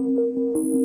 Música